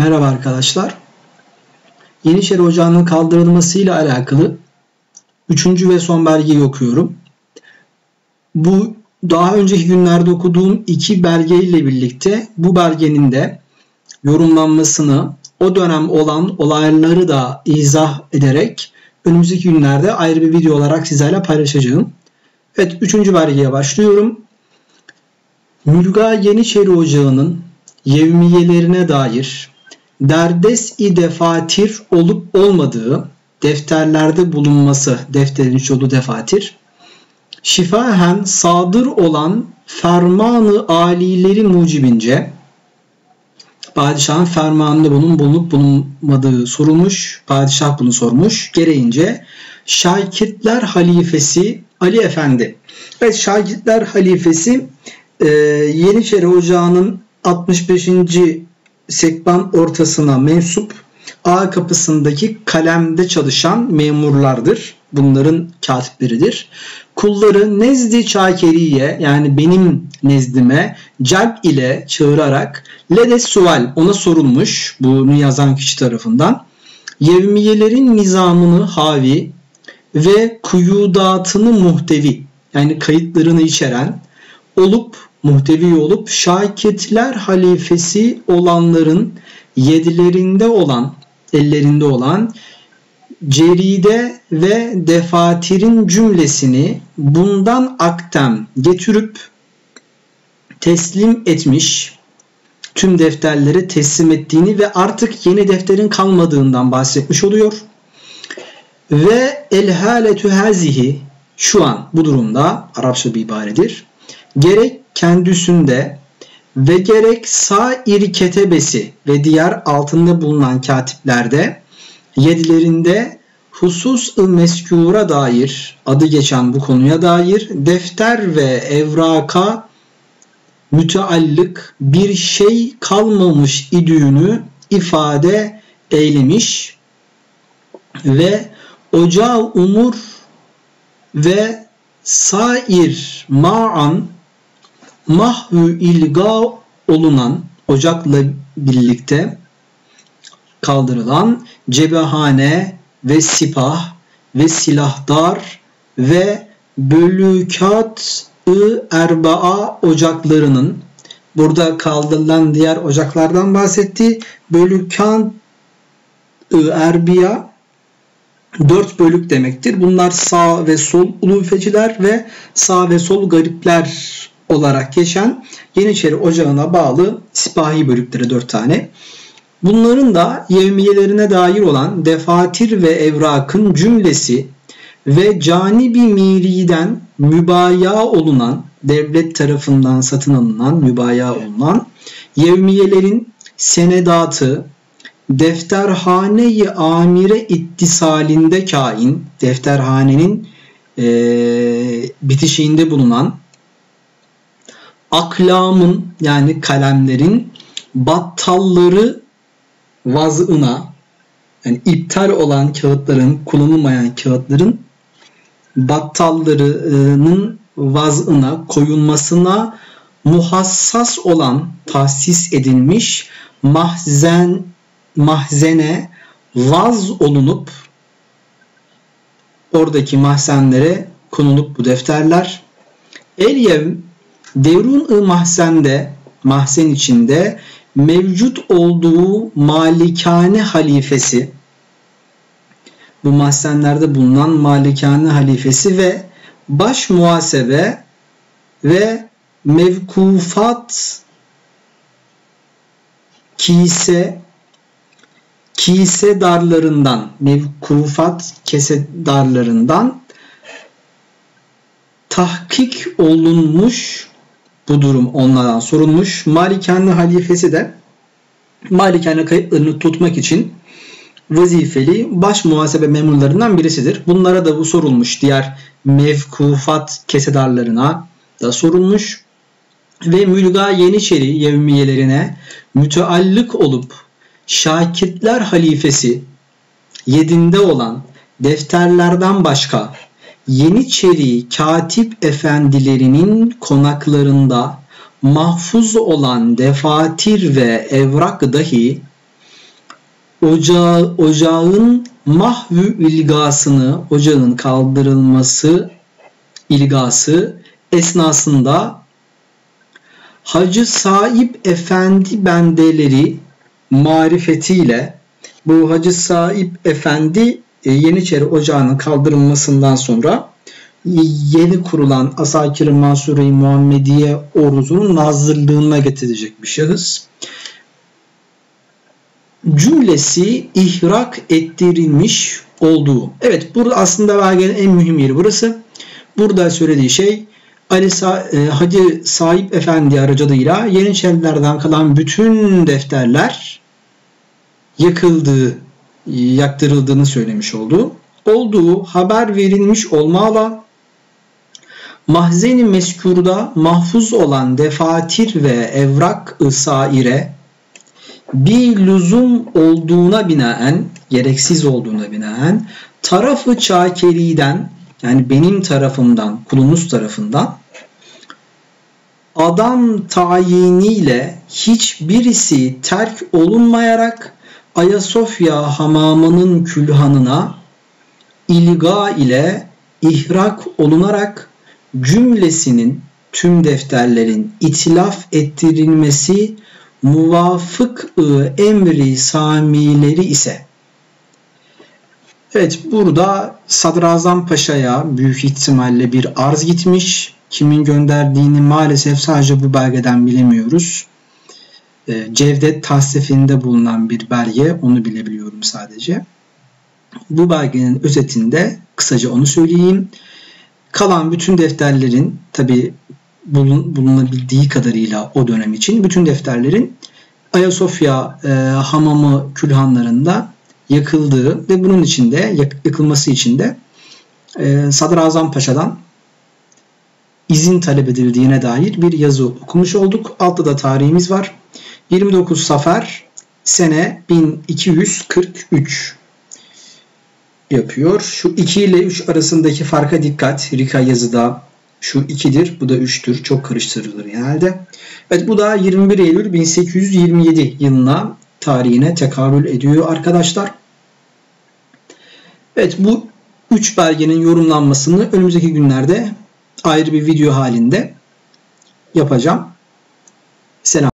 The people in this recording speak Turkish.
Merhaba arkadaşlar. Yeniçeri Ocağı'nın kaldırılmasıyla alakalı üçüncü ve son belgeyi okuyorum. Bu daha önceki günlerde okuduğum iki belgeyle birlikte bu belgenin de yorumlanmasını, o dönem olan olayları da izah ederek önümüzdeki günlerde ayrı bir video olarak sizlerle paylaşacağım. Evet, üçüncü belgeye başlıyorum. Mülga Yeniçeri Ocağı'nın yevmiyelerine dair derdes-i defatir olup olmadığı defterlerde bulunması, defterin çoğu defatir, şifahen sadır olan fermanı alileri mucibince padişahın fermanında bunun bulunup bulunmadığı sorulmuş. Padişah bunu sormuş. Gereğince Şakirtler Halifesi Ali Efendi. Evet Şakirtler Halifesi e, Yeniçeri Ocağı'nın 65. sekban ortasına mensup A kapısındaki kalemde çalışan memurlardır. Bunların katipleridir. Kulları nezdi çakeriye yani benim nezdime celp ile çağırarak ledes sual ona sorulmuş bunu yazan kişi tarafından. Yevmiyelerin nizamını havi ve kuyudatını muhtevi yani kayıtlarını içeren olup muhtevi olup şakitler halifesi olanların yedilerinde olan ellerinde olan ceride ve defatirin cümlesini bundan aktem getirip teslim etmiş tüm defterleri teslim ettiğini ve artık yeni defterin kalmadığından bahsetmiş oluyor. Ve el haletü hazihi şu an bu durumda Arapça bir ibaredir. Gerek kendisinde ve gerek sair ketebesi ve diğer altında bulunan katiplerde yedilerinde husus-ı meskura dair adı geçen bu konuya dair defter ve evraka müteallık bir şey kalmamış idüğünü ifade eylemiş ve ocağı umur ve sair ma'an mahvü ilga olunan ocakla birlikte kaldırılan cebehane ve sipah ve silahdar ve bölükat ı erbaa ocaklarının burada kaldırılan diğer ocaklardan bahsetti. Bölükan erbiya dört bölük demektir. Bunlar sağ ve sol ulufeciler ve sağ ve sol garipler olarak geçen Yeniçeri Ocağı'na bağlı sipahi bölükleri dört tane. Bunların da yevmiyelerine dair olan defatir ve evrakın cümlesi ve canibi miriden mübaya olunan devlet tarafından satın alınan mübaya olunan yevmiyelerin senedatı defterhane-i amire ittisalinde kain defterhanenin e, bitişiğinde bulunan aklamın yani kalemlerin battalları vazına yani iptal olan kağıtların kullanılmayan kağıtların battallarının vazına koyulmasına muhassas olan tahsis edilmiş mahzen mahzene vaz olunup oradaki mahzenlere konulup bu defterler. Elyev Devrun-ı mahzende mahzen içinde mevcut olduğu malikane halifesi bu mahzenlerde bulunan malikane halifesi ve baş muhasebe ve mevkufat kise kise darlarından mevkufat kese darlarından tahkik olunmuş bu durum onlardan sorulmuş. Malikane halifesi de Malikane kayıtlarını tutmak için vazifeli baş muhasebe memurlarından birisidir. Bunlara da bu sorulmuş. Diğer mevkufat kesedarlarına da sorulmuş. Ve Mülga Yeniçeri yevmiyelerine müteallık olup Şakirtler halifesi yedinde olan defterlerden başka Yeniçeri katip efendilerinin konaklarında mahfuz olan defatir ve evrak dahi ocağı, ocağın mahvü ilgasını, ocağın kaldırılması ilgası esnasında Hacı Saip Efendi bendeleri marifetiyle bu Hacı Saip Efendi Yeniçeri Ocağı'nın kaldırılmasından sonra yeni kurulan Asakir-i Mansure-i Muhammediye ordunun nazırlığına getirecek bir şahıs. Cümlesi ihrak ettirilmiş olduğu. Evet burada aslında belgenin en mühim yeri burası. Burada söylediği şey Ali Sa e, Hacı Sahip Efendi aracılığıyla Yeniçerilerden kalan bütün defterler yakıldığı, yaktırıldığını söylemiş oldu. Olduğu haber verilmiş olmalı. Mahzen-i meskurda mahfuz olan defatir ve evrak-ı saire bir lüzum olduğuna binaen, gereksiz olduğuna binaen tarafı çakeriden yani benim tarafımdan, kulunuz tarafından adam tayiniyle hiçbirisi terk olunmayarak Ayasofya hamamının külhanına ilga ile ihrak olunarak cümlesinin tüm defterlerin itilaf ettirilmesi muvafık emri samileri ise Evet burada Sadrazam Paşa'ya büyük ihtimalle bir arz gitmiş. Kimin gönderdiğini maalesef sadece bu belgeden bilemiyoruz. Ee, Cevdet tasnifinde bulunan bir belge onu bilebiliyorum sadece. Bu belgenin özetinde kısaca onu söyleyeyim. Kalan bütün defterlerin tabi bulun, bulunabildiği kadarıyla o dönem için bütün defterlerin Ayasofya e, hamamı külhanlarında yakıldığı ve bunun içinde yakılması için de e, Sadrazam Paşa'dan izin talep edildiğine dair bir yazı okumuş olduk. Altta da tarihimiz var. 29 Safer sene 1243 yapıyor. Şu 2 ile 3 arasındaki farka dikkat. Rika yazıda şu 2'dir, bu da 3'tür. Çok karıştırılır genelde. Evet bu da 21 Eylül 1827 yılına tarihine tekabül ediyor arkadaşlar. Evet bu 3 belgenin yorumlanmasını önümüzdeki günlerde ayrı bir video halinde yapacağım.